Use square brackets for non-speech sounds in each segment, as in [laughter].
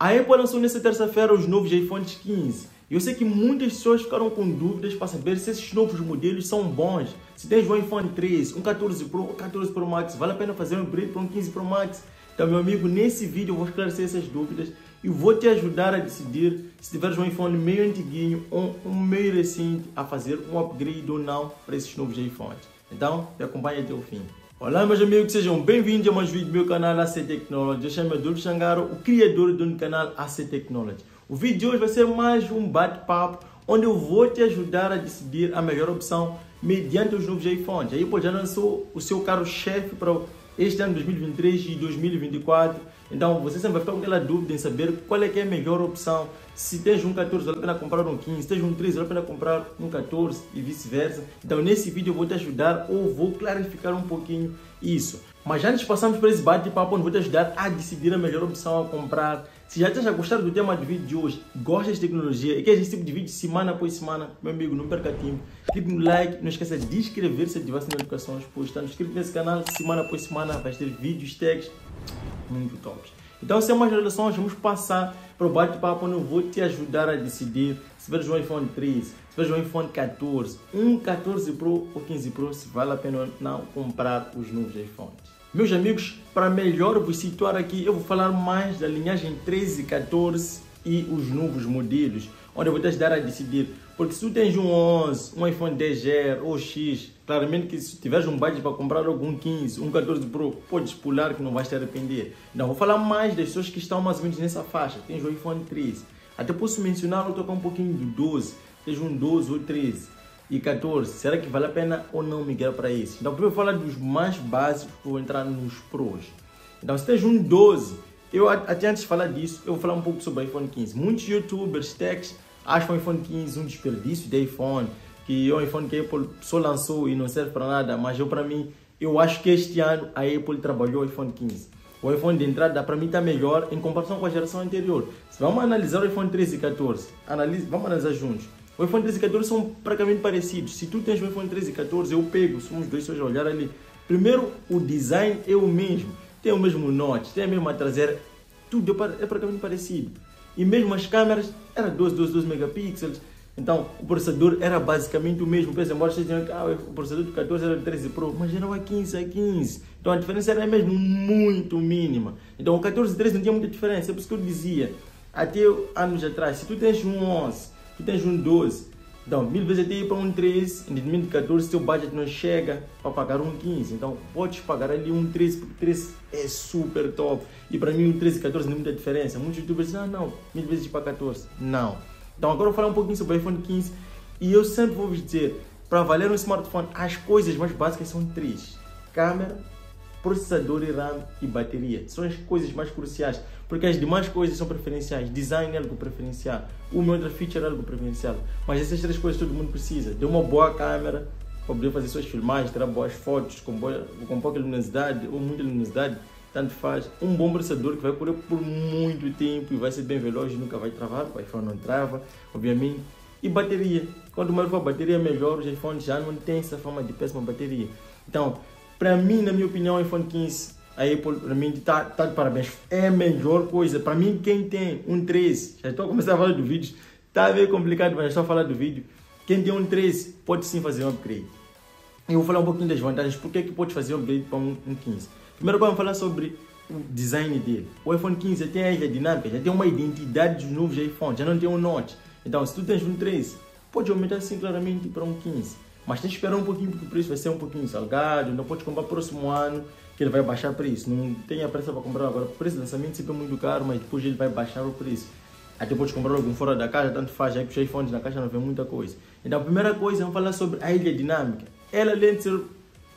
A Apple lançou nessa terça-feira os novos iPhones 15. E eu sei que muitas pessoas ficaram com dúvidas para saber se esses novos modelos são bons. Se tens um iPhone 13, um 14 Pro, um 14 Pro Max, vale a pena fazer um upgrade para um 15 Pro Max? Então, meu amigo, nesse vídeo eu vou esclarecer essas dúvidas e vou te ajudar a decidir se tiveres um iPhone meio antiguinho ou um meio recente a fazer um upgrade ou não para esses novos iPhones. Então, me acompanhe até o fim. Olá meus amigos, sejam bem-vindos a mais um vídeo do meu canal AC Technology. Eu chamo Adolfo Xangaro, o criador do canal AC Technology. O vídeo de hoje vai ser mais um bate-papo onde eu vou te ajudar a decidir a melhor opção mediante os novos iPhones. Aí Apple já lançou o seu carro-chefe para este ano 2023 e 2024. Então você sempre vai ficar com aquela dúvida em saber qual é que é a melhor opção. Se tens um 14, vale a pena comprar um 15. Se tens um 13, vale a pena comprar um 14 e vice-versa. Então nesse vídeo eu vou te ajudar ou vou clarificar um pouquinho isso. Mas antes de passarmos para esse bate-papo, eu vou te ajudar a decidir a melhor opção a comprar. Se já estás a gostar do tema do vídeo de hoje, gostas de tecnologia e queres esse tipo de vídeo semana após semana, meu amigo, não perca tempo. Clique no like, não esqueça de inscrever-se e ativar as notificações, pois estando inscrito nesse canal, semana após semana vais ter vídeos, tags muito tops. Então, sem mais relações, vamos passar para o bate-papo onde eu vou te ajudar a decidir se veres um iPhone 13, se veres um iPhone 14, um 14 Pro ou 15 Pro, se vale a pena ou não comprar os novos iPhones. Meus amigos, para melhor vos situar aqui, eu vou falar mais da linhagem 13 e 14 e os novos modelos, onde eu vou te ajudar a decidir. Porque se tu tens um 11, um iPhone 10R ou X, claramente que se tiveres um budget para comprar algum 15, um 14 Pro, podes pular que não vais te arrepender. Então vou falar mais das pessoas que estão mais ou menos nessa faixa. Tens o iPhone 13. Até posso mencionar ou tocar um pouquinho do 12. Tens um 12 ou 13 e 14. Será que vale a pena ou não migrar para esse? Então primeiro falar dos mais básicos, vou entrar nos pros. Então se tens um 12, eu até antes de falar disso, eu vou falar um pouco sobre o iPhone 15. Muitos youtubers, techs, acham o iPhone 15 um desperdício de iPhone, que é um iPhone que a Apple só lançou e não serve para nada, mas eu para mim, eu acho que este ano a Apple trabalhou o iPhone 15. O iPhone de entrada para mim está melhor em comparação com a geração anterior. Vamos analisar o iPhone 13 e 14, analise, vamos analisar juntos. O iPhone 13 e 14 são praticamente parecidos. Se tu tens o iPhone 13 e 14, eu pego, somos dois só olhar ali. Primeiro, o design é o mesmo. Tem o mesmo notch, tem a mesma traseira, tudo é, é praticamente parecido. E mesmo as câmeras eram 12, 12, 12 megapixels. Então o processador era basicamente o mesmo. Pensa, embora vocês diziam que ah, o processador de 14 era 13 Pro, mas era o 15 a 15. Então a diferença era mesmo muito mínima. Então o 14 e 13 não tinha muita diferença. É por isso que eu dizia, até anos atrás, se tu tens um 11, tu tens um 12, então, mil vezes até ir para um 13, em 2014 seu budget não chega para pagar um 15. Então, podes pagar ali um 13, porque 13 é super top. E para mim, um 13 e 14 não tem muita diferença. Muitos youtubers dizem, ah, não, mil vezes para 14. Não. Então, agora eu vou falar um pouquinho sobre o iPhone 15. E eu sempre vou dizer, para valer um smartphone, as coisas mais básicas são três. Câmera, processador e RAM e bateria. São as coisas mais cruciais, porque as demais coisas são preferenciais. Design é algo preferencial, uma outra feature é algo preferencial. Mas essas três coisas todo mundo precisa. De uma boa câmera, para poder fazer suas filmagens, tirar boas fotos com, boa, com pouca luminosidade ou muita luminosidade, tanto faz. Um bom processador que vai correr por muito tempo e vai ser bem veloz, nunca vai travar, o iPhone não trava, obviamente. E bateria. Quanto mais for a bateria, melhor. Os iPhones já não tem essa forma de péssima bateria. Então, para mim, na minha opinião, o iPhone 15, a Apple, para mim, está tá de parabéns. É a melhor coisa. Para mim, quem tem um 13, já estou a começar a falar do vídeo, está meio complicado, mas já estou a falar do vídeo. Quem tem um 13 pode sim fazer um upgrade. Eu vou falar um pouquinho das vantagens, por que pode fazer um upgrade para um, um 15. Primeiro vamos falar sobre o design dele. O iPhone 15 já tem a dinâmica, já tem uma identidade dos novos iPhones, já não tem um notch. Então, se tu tens um 13, pode aumentar sim claramente para um 15. Mas tem que esperar um pouquinho porque o preço vai ser um pouquinho salgado. Não pode comprar próximo ano que ele vai baixar o preço. Não tenha pressa para comprar agora. O preço de lançamento sempre é muito caro, mas depois ele vai baixar o preço. Até pode comprar algum fora da caixa, tanto faz, já que os iPhones na caixa não vê muita coisa. Então a primeira coisa, vamos falar sobre a ilha dinâmica. Ela, além de ser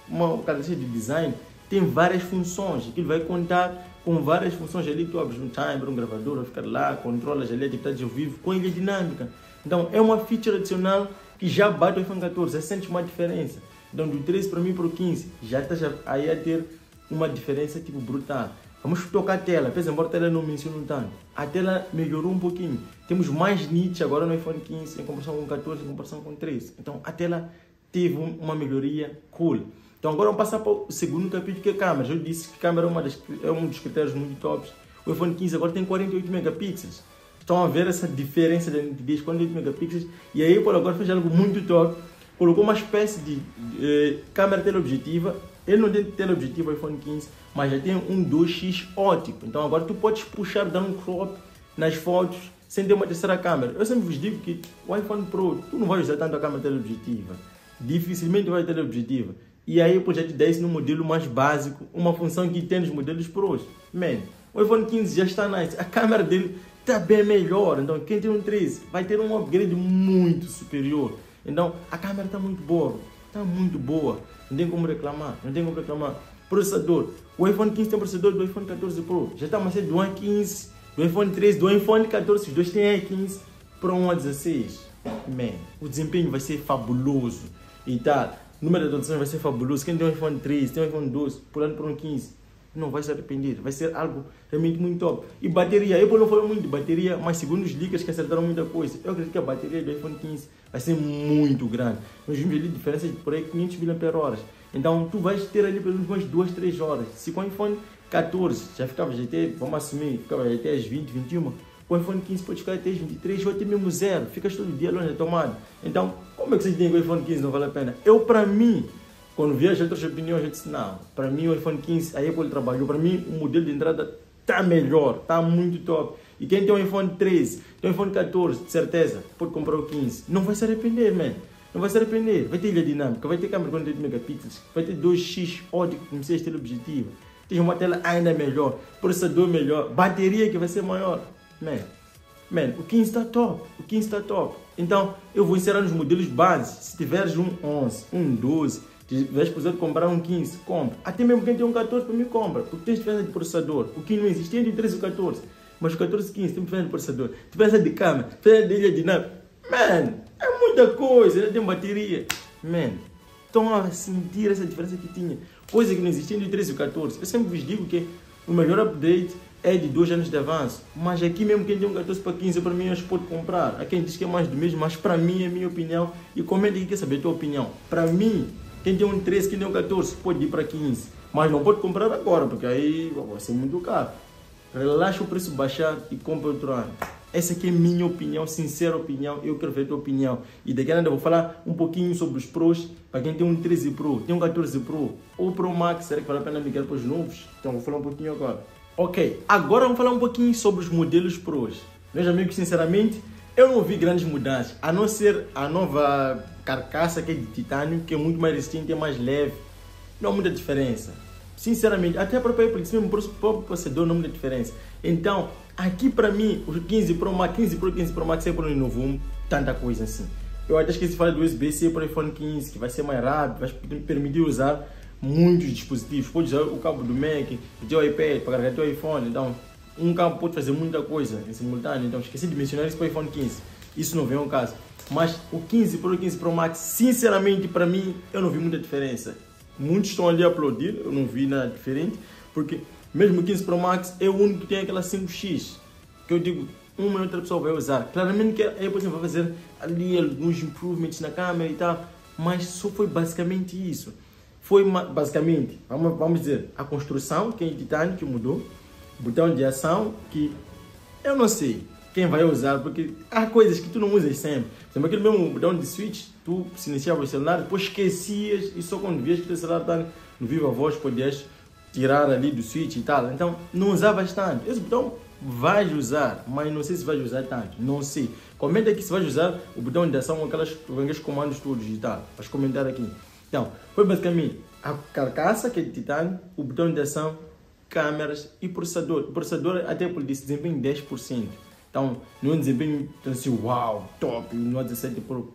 uma característica de design, tem várias funções. Aquilo vai contar com várias funções ali. Tu abres um timer, um gravador, vai ficar lá, controlas ali atividades ao vivo com ilha dinâmica. Então é uma feature adicional que já bate o iPhone 14, já sente uma diferença. Então do 13 para mim para o 15, já está aí a ter uma diferença tipo brutal. Vamos tocar a tela, apesar embora a tela não mencione tanto. A tela melhorou um pouquinho. Temos mais nits agora no iPhone 15 em comparação com o 14, em comparação com o 13. Então a tela teve uma melhoria cool. Então agora vamos passar para o segundo capítulo que é câmera. Eu disse que câmera é, é um dos critérios muito tops. O iPhone 15 agora tem 48 megapixels. Estão a ver essa diferença de nitidez, 48 megapixels. E a Apple agora fez algo muito top. Colocou uma espécie de eh, câmera teleobjetiva. Ele não tem teleobjetivo iPhone 15, mas já tem um 2x ótico. Então agora tu podes puxar, dar um crop nas fotos sem ter uma terceira câmera. Eu sempre vos digo que o iPhone Pro, tu não vai usar tanto a câmera teleobjetiva. Dificilmente vai ter teleobjetiva. E aí te dá isso no modelo mais básico, uma função que tem nos modelos Pros. Man, o iPhone 15 já está nice. A câmera dele está bem melhor. Então quem tem um 13 vai ter um upgrade muito superior. Então a câmera está muito boa. Está muito boa. Não tem como reclamar. Não tem como reclamar. Processador. O iPhone 15 tem processador do iPhone 14 Pro. Já está mais do iPhone 15, do iPhone 13, do iPhone 14. Os dois têm i15 para um A16. Man, o desempenho vai ser fabuloso. E tal. O número de atualizações vai ser fabuloso. Quem tem um iPhone 13, tem um iPhone 12, pulando para um 15 não vai se arrepender. Vai ser algo realmente muito top. E bateria, Apple não falou muito de bateria, mas segundo os leakers que acertaram muita coisa, eu acredito que a bateria do iPhone 15 vai ser muito grande. Nós vimos ali diferença de por aí 500 mAh. Então tu vais ter ali pelo menos umas 2, 3 horas. Se com o iPhone 14 já ficava GT, vamos assumir, ficava GT às 20, 21, com o iPhone 15 pode ficar até às 23 ou até mesmo zero. Ficas todo dia longe da tomada. Então, como é que vocês dizem que o iPhone 15 não vale a pena? Eu, para mim, quando vi as outras opiniões, eu disse, não, para mim o iPhone 15, a Apple trabalhou, para mim o modelo de entrada está melhor, está muito top. E quem tem um iPhone 13, tem um iPhone 14, de certeza, pode comprar o 15. Não vai se arrepender, man. Não vai se arrepender. Vai ter ilha dinâmica, vai ter câmera com 48 megapixels, vai ter 2x ótico com 6 teleobjetivo. Tem uma tela ainda melhor, processador melhor, bateria que vai ser maior. Man, man o 15 está top, o 15 está top. Então, eu vou encerrar nos modelos base. Se tiveres um 11, um 12, se tiveres precisar comprar um 15, compra. Até mesmo quem tem um 14 para mim compra, porque tens diferença de processador. O que não existe entre o 13 e o 14. Mas o 14 e 15 tem diferença de processador, diferença de câmera, diferença de ilha dinâmica. Man, é muita coisa, ele tem bateria. Man, estão a sentir essa diferença que tinha. Coisa que não existia entre o 13 e o 14. Eu sempre vos digo que o melhor update é de dois anos de avanço. Mas aqui mesmo quem tem um 14 para 15 para mim que pode comprar. Há quem diz que é mais do mesmo, mas para mim é a minha opinião. E comenta aqui quer saber a tua opinião. Para mim, quem tem um 13, quem tem um 14, pode ir para 15. Mas não pode comprar agora, porque aí vai ser muito caro. Relaxa o preço baixar e compra outro ano. Essa aqui é minha opinião, sincera opinião. Eu quero ver a tua opinião. E daqui a nada eu vou falar um pouquinho sobre os pros. Para quem tem um 13 Pro, tem um 14 Pro ou Pro Max, será que vale a pena migrar para os novos? Então vou falar um pouquinho agora. Ok, agora vamos falar um pouquinho sobre os modelos Pros. Meus amigos, sinceramente, eu não vi grandes mudanças, a não ser a nova carcaça que é de titânio, que é muito mais resistente, é mais leve. Não há muita diferença. Sinceramente, até a própria Apple, mesmo o próprio processador não há muita diferença. Então, aqui para mim, os 15 Pro Max, 15 Pro, 15 Pro Max, Apple não inovou tanta coisa assim. Eu até esqueci de falar do USB-C para o iPhone 15, que vai ser mais rápido, vai permitir usar muitos dispositivos. Pode usar o cabo do Mac, o teu iPad para carregar o teu iPhone. Então, um cabo pode fazer muita coisa em simultâneo. Então, esqueci de mencionar isso para o iPhone 15. Isso não vem ao caso. Mas o 15 Pro e o 15 Pro Max, sinceramente, para mim, eu não vi muita diferença. Muitos estão ali a aplaudir, eu não vi nada diferente, porque mesmo o 15 Pro Max é o único que tem aquela 5X, que eu digo, uma e outra pessoa vai usar. Claramente que a Apple vai fazer ali alguns improvements na câmera e tal, mas só foi basicamente isso. Foi basicamente, vamos, vamos dizer, a construção, que é titânio, que mudou, botão de ação, que eu não sei, quem vai usar, porque há coisas que tu não usas sempre. Exemplo, aquele mesmo botão de switch, tu se iniciava o celular, depois esquecias e só quando vias que o celular está no viva voz, podias tirar ali do switch e tal. Então, não usavas tanto. Esse botão vais usar, mas não sei se vais usar tanto, não sei. Comenta aqui se vais usar o botão de ação, aquelas, aqueles comandos todos e tal. Vais comentar aqui. Então, foi basicamente a carcaça, que é de titânio, o botão de ação, câmeras e processador. O processador até por disse desempenho 10%. Então, não é desempenho então, assim, uau, top, no 17 Pro.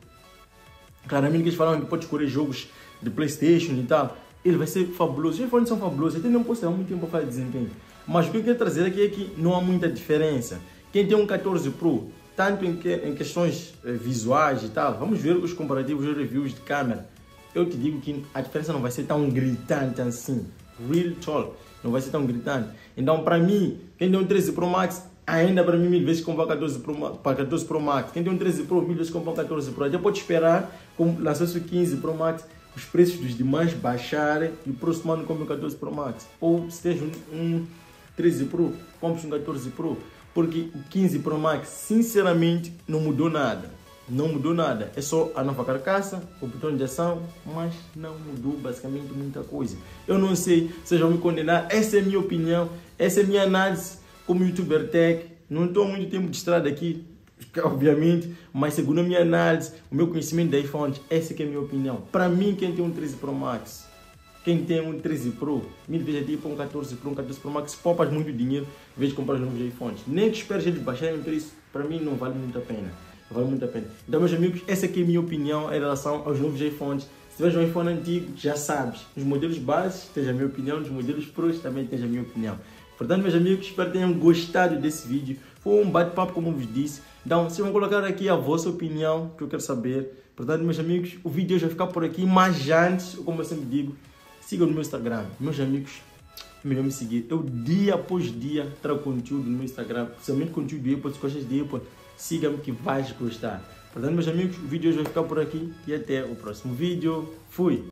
Claramente que eles falaram que pode escolher jogos de Playstation e tal. Ele vai ser fabuloso. Os iPhones são fabulosos. Até não posso ter muito tempo para de desempenho. Mas o que eu quero trazer aqui é que não há muita diferença. Quem tem um 14 Pro, tanto em, que, em questões eh, visuais e tal, vamos ver os comparativos e reviews de câmera. Eu te digo que a diferença não vai ser tão gritante assim. Real talk. Não vai ser tão gritante. Então, para mim, quem tem um 13 Pro Max ainda para mim mil vezes comprar 14 Pro, para 14 Pro Max. Quem tem um 13 Pro, mil vezes comprar 14 Pro. Já pode esperar, como lançou-se o 15 Pro Max, os preços dos demais baixarem e o próximo ano compra o 14 Pro Max. Ou se tens um, um 13 Pro, compre um 14 Pro. Porque o 15 Pro Max, sinceramente, não mudou nada. Não mudou nada. É só a nova carcaça, o botão de ação, mas não mudou basicamente muita coisa. Eu não sei se vão me condenar. Essa é a minha opinião, essa é a minha análise como youtuber tech. Não estou muito tempo de estrada aqui, [laughs] obviamente, mas segundo a minha análise, o meu conhecimento de iPhones, essa é a minha opinião. Para mim, quem tem um 13 Pro Max, quem tem um 13 Pro, veja tipo um 14 Pro, um 14 Pro Max, poupas muito dinheiro em vez de comprar os novos iPhones. Nem que espere eles baixarem o preço, para mim não vale muito a pena. Vale muito a pena. Então, meus amigos, essa aqui é a minha opinião em relação aos novos iPhones. Se tiver um iPhone antigo, já sabes. Nos modelos básicos, tens a minha opinião. Nos modelos Pros, também tens a minha opinião. Portanto, meus amigos, espero que tenham gostado desse vídeo. Foi um bate-papo, como vos disse. Então, vocês vão colocar aqui a vossa opinião, que eu quero saber. Portanto, meus amigos, o vídeo já ficar por aqui. Mas antes, como eu sempre digo, sigam no meu Instagram. Meus amigos, melhor me seguir. Eu, dia após dia, trago conteúdo no meu Instagram. Principalmente conteúdo de Apple, se gostas de Apple, siga-me que vais gostar. Portanto, meus amigos, o vídeo hoje vai ficar por aqui. E até o próximo vídeo. Fui!